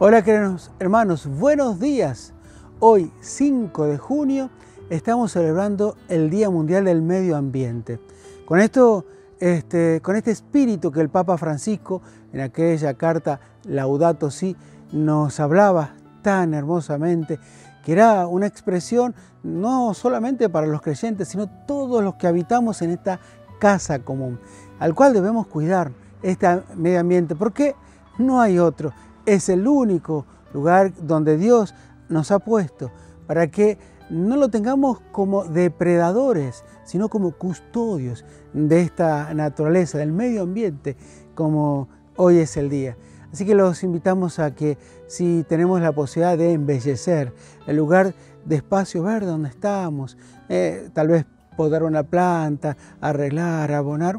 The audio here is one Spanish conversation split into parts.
Hola queridos hermanos, buenos días. Hoy 5 de junio estamos celebrando el Día Mundial del Medio Ambiente. Con esto, este, con este espíritu que el Papa Francisco en aquella carta Laudato Si nos hablaba tan hermosamente, que era una expresión no solamente para los creyentes, sino todos los que habitamos en esta casa común, al cual debemos cuidar este medio ambiente, porque no hay otro es el único lugar donde Dios nos ha puesto para que no lo tengamos como depredadores, sino como custodios de esta naturaleza, del medio ambiente, como hoy es el día. Así que los invitamos a que si tenemos la posibilidad de embellecer el lugar de espacio verde donde estamos, eh, tal vez podar una planta, arreglar, abonar,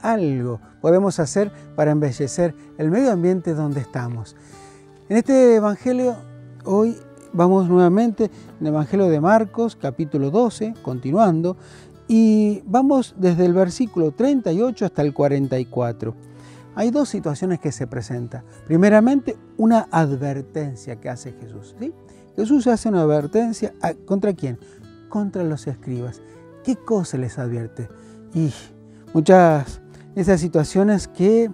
algo podemos hacer para embellecer el medio ambiente donde estamos. En este Evangelio hoy vamos nuevamente en el Evangelio de Marcos, capítulo 12, continuando, y vamos desde el versículo 38 hasta el 44. Hay dos situaciones que se presentan. Primeramente, una advertencia que hace Jesús. Jesús hace una advertencia contra quién? Contra los escribas. ¿Qué cosa les advierte? Y muchas esas situaciones que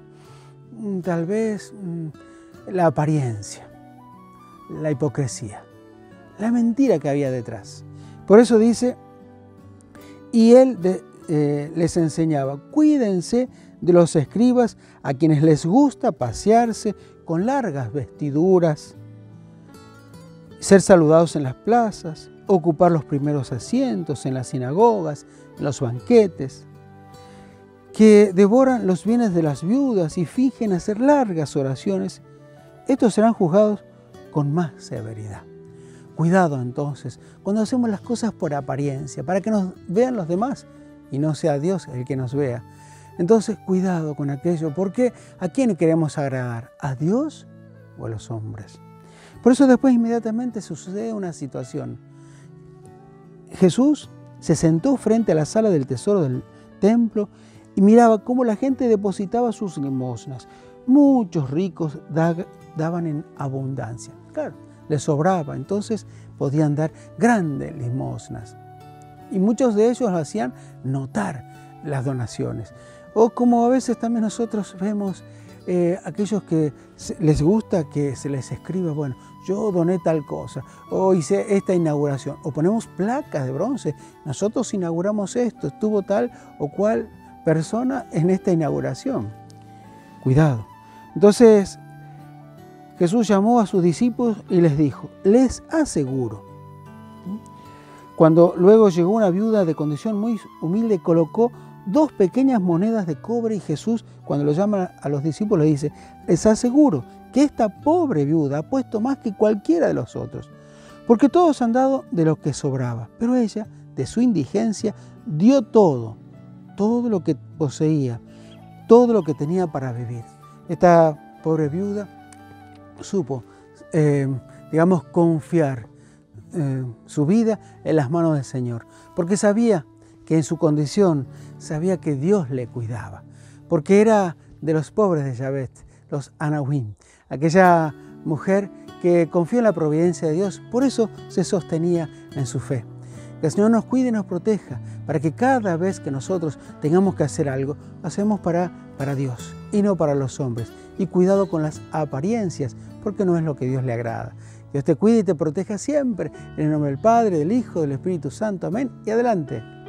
mm, tal vez mm, la apariencia, la hipocresía, la mentira que había detrás. Por eso dice, y él eh, les enseñaba, cuídense de los escribas a quienes les gusta pasearse con largas vestiduras, ser saludados en las plazas, ocupar los primeros asientos en las sinagogas, en los banquetes que devoran los bienes de las viudas y fingen hacer largas oraciones, estos serán juzgados con más severidad. Cuidado entonces cuando hacemos las cosas por apariencia, para que nos vean los demás y no sea Dios el que nos vea. Entonces cuidado con aquello, porque ¿a quién queremos agradar? ¿A Dios o a los hombres? Por eso después inmediatamente sucede una situación. Jesús se sentó frente a la sala del tesoro del templo y miraba cómo la gente depositaba sus limosnas. Muchos ricos daban en abundancia. Claro, les sobraba, entonces podían dar grandes limosnas. Y muchos de ellos hacían notar las donaciones. O como a veces también nosotros vemos eh, aquellos que les gusta que se les escriba, bueno, yo doné tal cosa, o hice esta inauguración, o ponemos placas de bronce, nosotros inauguramos esto, estuvo tal o cual persona en esta inauguración. Cuidado. Entonces Jesús llamó a sus discípulos y les dijo, les aseguro. Cuando luego llegó una viuda de condición muy humilde, colocó dos pequeñas monedas de cobre y Jesús, cuando lo llama a los discípulos, le dice, les aseguro que esta pobre viuda ha puesto más que cualquiera de los otros, porque todos han dado de lo que sobraba, pero ella, de su indigencia, dio todo todo lo que poseía, todo lo que tenía para vivir. Esta pobre viuda supo, eh, digamos, confiar eh, su vida en las manos del Señor, porque sabía que en su condición, sabía que Dios le cuidaba, porque era de los pobres de Yahvé, los Anahuim, aquella mujer que confió en la providencia de Dios, por eso se sostenía en su fe. Que el Señor nos cuide y nos proteja, para que cada vez que nosotros tengamos que hacer algo, hacemos para, para Dios y no para los hombres. Y cuidado con las apariencias, porque no es lo que Dios le agrada. Dios te cuide y te proteja siempre. En el nombre del Padre, del Hijo, del Espíritu Santo. Amén. Y adelante.